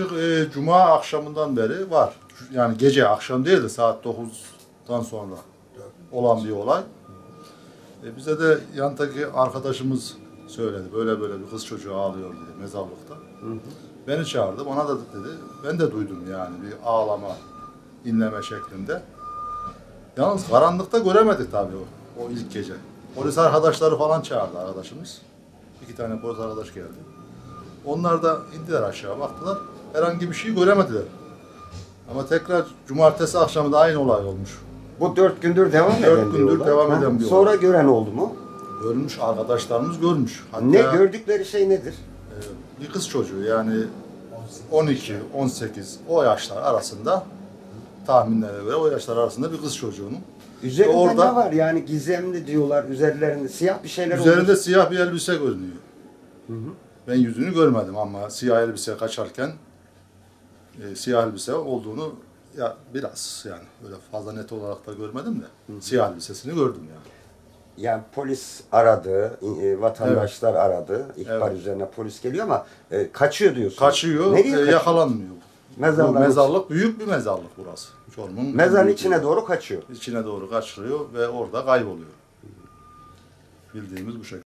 E, Cuma akşamından beri var. Yani gece akşam değil de saat 9'dan sonra olan bir olay. E, bize de yandaki arkadaşımız söyledi. Böyle böyle bir kız çocuğu ağlıyor diye mezarlıkta. Beni çağırdı. Bana da dedi. Ben de duydum yani bir ağlama, inleme şeklinde. Yalnız karanlıkta göremedik tabii o, o ilk gece. Polis arkadaşları falan çağırdı arkadaşımız. İki tane polis arkadaş geldi. Onlar da indiler aşağı baktılar. Herhangi bir şey göremediler. Ama tekrar cumartesi akşamı da aynı olay olmuş. Bu dört gündür devam Dört eden bir gündür olay. devam Ha, eden bir Sonra olay. gören oldu mu? Görmüş arkadaşlarımız görmüş. Hatta Ne gördükleri şey nedir? e, bir kız çocuğu yani 12, 18 o yaşlar arasında tahminlere göre o yaşlar arasında bir kız çocuğunun Üzerinde Orada- ne var? Yani gizemli diyorlar. Üzerlerinde siyah bir şeyler üzerinde olmuş. siyah bir elbise görünüyor. Ben yüzünü görmedim ama siyah elbise kaçarken e, siyah elbise olduğunu ya biraz yani böyle fazla net olarak da görmedim de siyah elbisesini gördüm yani. Yani polis aradı, e, vatandaşlar aradı. İhbar Evet. üzerine polis geliyor ama e, kaçıyor diyorsun. Kaçıyor, Nereye e, kaçıyor? yakalanmıyor. Bu mezarlık büyük bir mezarlık burası. Çorum'un Mezarın içine bir- doğru kaçıyor. içine doğru kaçırıyor ve orada kayboluyor. Bildiğimiz bu şekilde.